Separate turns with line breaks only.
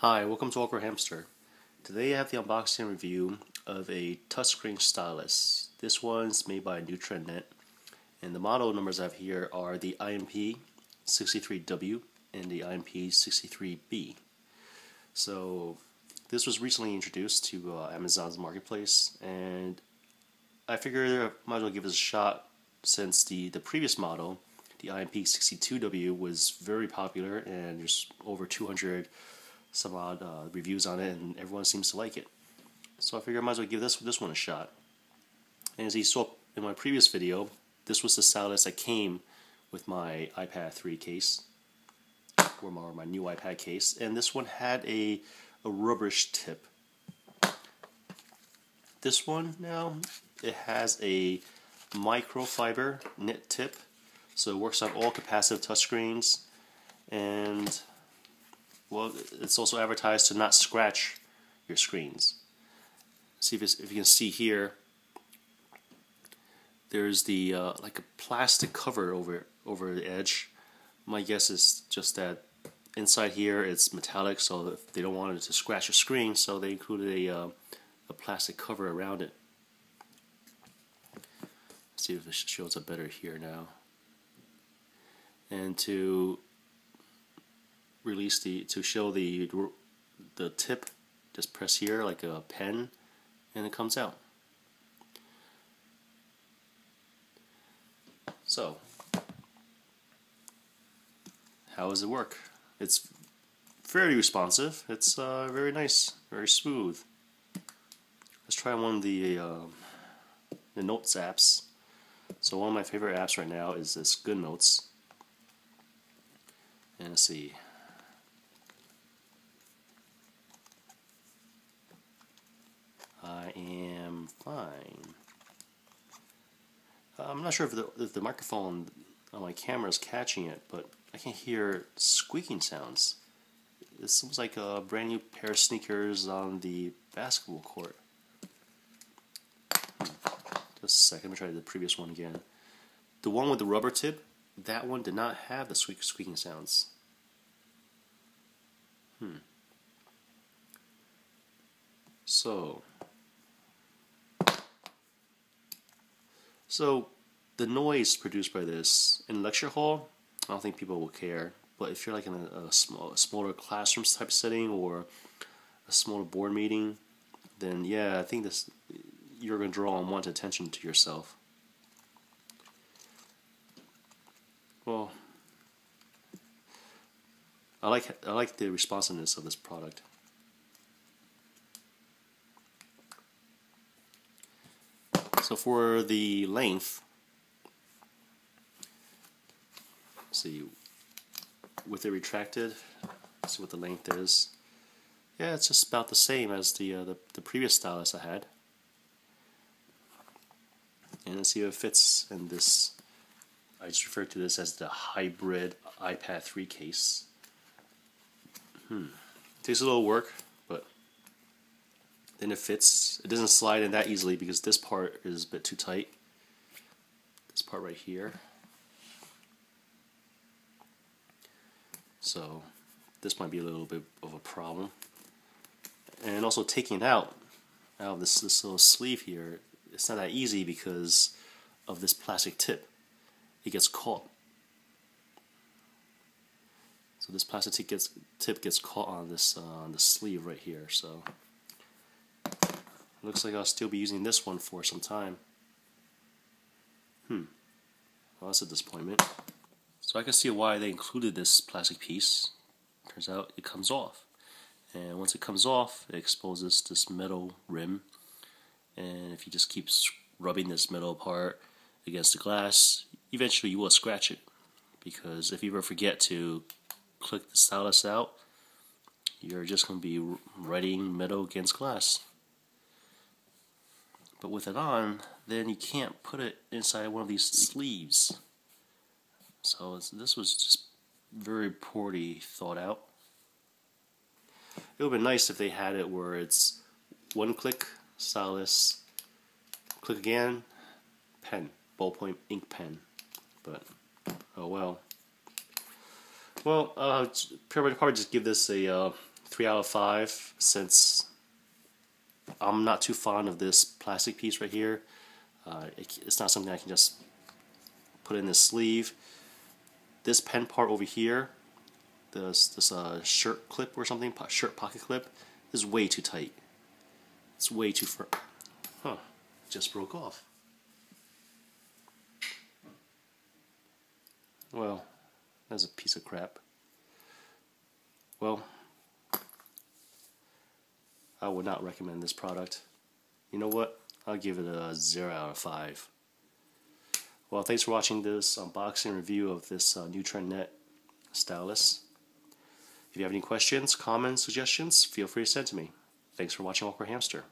Hi, welcome to Awkward Hamster. Today I have the unboxing review of a touchscreen stylus. This one's made by New Trent, and the model numbers I have here are the IMP 63W and the IMP 63B. So this was recently introduced to uh, Amazon's marketplace, and I figured I might as well give it a shot since the, the previous model, the IMP 62W, was very popular and there's over 200 some odd uh, reviews on it, and everyone seems to like it. So I figured I might as well give this this one a shot. And as you saw in my previous video, this was the stylus that came with my iPad 3 case, or my, or my new iPad case, and this one had a, a rubberish tip. This one now, it has a microfiber knit tip, so it works on all capacitive touchscreens, and well, it's also advertised to not scratch your screens. See if, if you can see here. There's the uh, like a plastic cover over over the edge. My guess is just that inside here it's metallic, so they don't want it to scratch your screen, so they included a uh, a plastic cover around it. Let's see if it shows up better here now. And to the to show the the tip just press here like a pen and it comes out. So how does it work? It's fairly responsive. It's uh, very nice very smooth. Let's try one of the uh, the notes apps. So one of my favorite apps right now is this GoodNotes and let's see I Uh, I'm not sure if the, if the microphone on my camera is catching it, but I can hear squeaking sounds. It seems like a brand new pair of sneakers on the basketball court. Just a second, let me try the previous one again. The one with the rubber tip, that one did not have the squeaking sounds. Hmm. So, So the noise produced by this in lecture hall, I don't think people will care. But if you're like in a, a small, a smaller classroom type setting or a smaller board meeting, then yeah, I think this you're going to draw unwanted attention to yourself. Well, I like I like the responsiveness of this product. So for the length, see, with it retracted, see what the length is. Yeah, it's just about the same as the, uh, the, the previous stylus I had. And let's see if it fits in this. I just refer to this as the hybrid iPad 3 case. Hmm. Takes a little work, then it fits. It doesn't slide in that easily because this part is a bit too tight. This part right here. So this might be a little bit of a problem. And also taking it out, out of this, this little sleeve here, it's not that easy because of this plastic tip. It gets caught. So this plastic tip gets, tip gets caught on this uh, on the sleeve right here. So Looks like I'll still be using this one for some time. Hmm. Well, that's a disappointment. So I can see why they included this plastic piece. Turns out it comes off. And once it comes off, it exposes this metal rim. And if you just keep rubbing this metal part against the glass, eventually you will scratch it. Because if you ever forget to click the stylus out, you're just going to be writing metal against glass. But with it on, then you can't put it inside one of these sleeves. So this was just very poorly thought out. It would have been nice if they had it where it's one click, stylus, click again, pen, ballpoint ink pen. But, oh well. Well, uh, probably, probably just give this a uh, 3 out of 5 since I'm not too fond of this plastic piece right here. Uh, it, it's not something I can just put in the sleeve. This pen part over here, this, this uh, shirt clip or something, shirt pocket clip, is way too tight. It's way too firm. Huh, just broke off. Well, that's a piece of crap. Well, I would not recommend this product. You know what? I'll give it a 0 out of 5. Well, thanks for watching this unboxing review of this uh, Net stylus. If you have any questions, comments, suggestions, feel free to send to me. Thanks for watching Awkward Hamster.